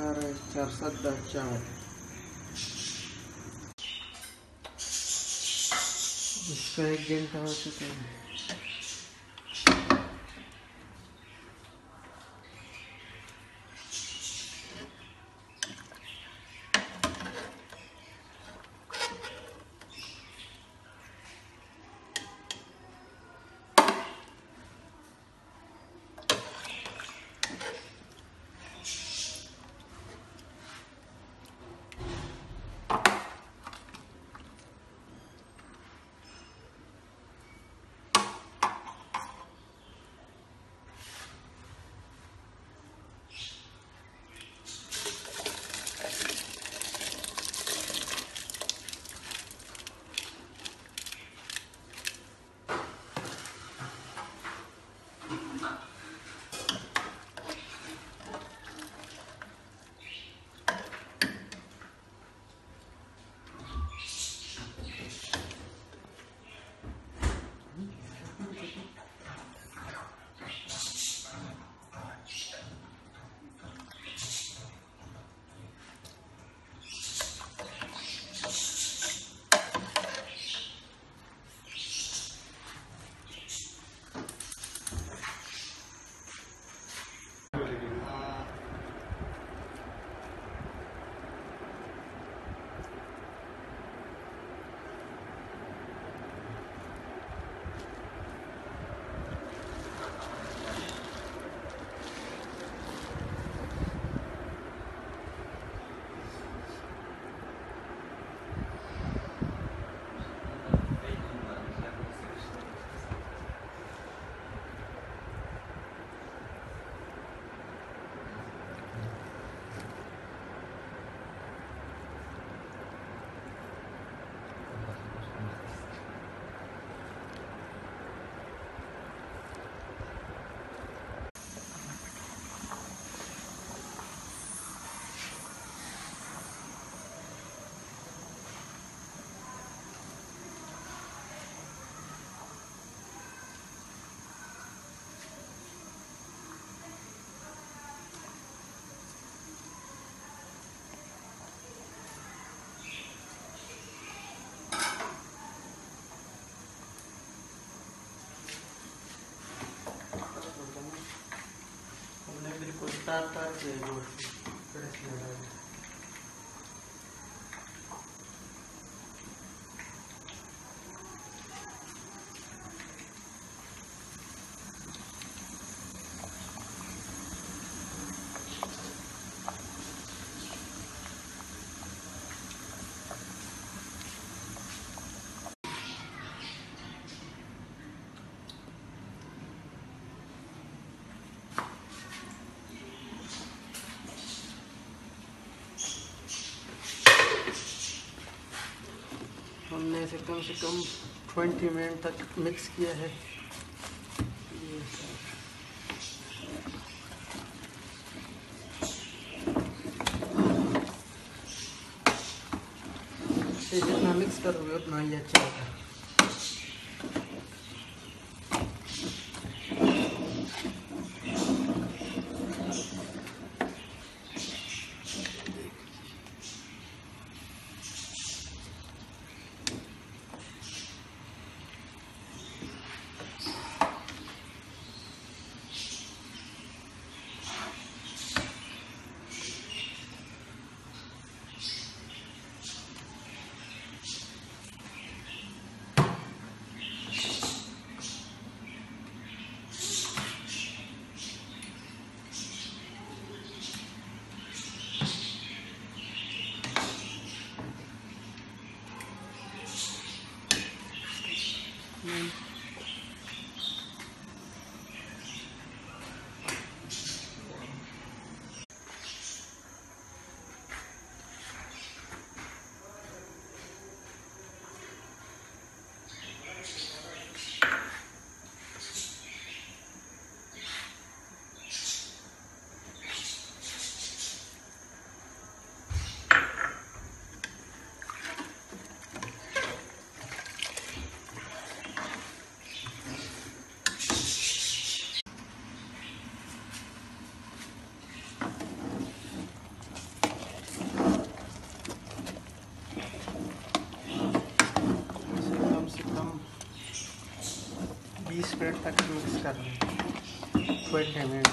पका है चार सात दस चार। इसका एक घंटा हो चुका है बिल्कुल तार हमने इसे कम से कम 20 मिनट तक मिक्स किया है। जितना मिक्स करोगे उतना ही अच्छा होगा। मिनट तक मिक्स कर लें ट्वेंटी मिनट.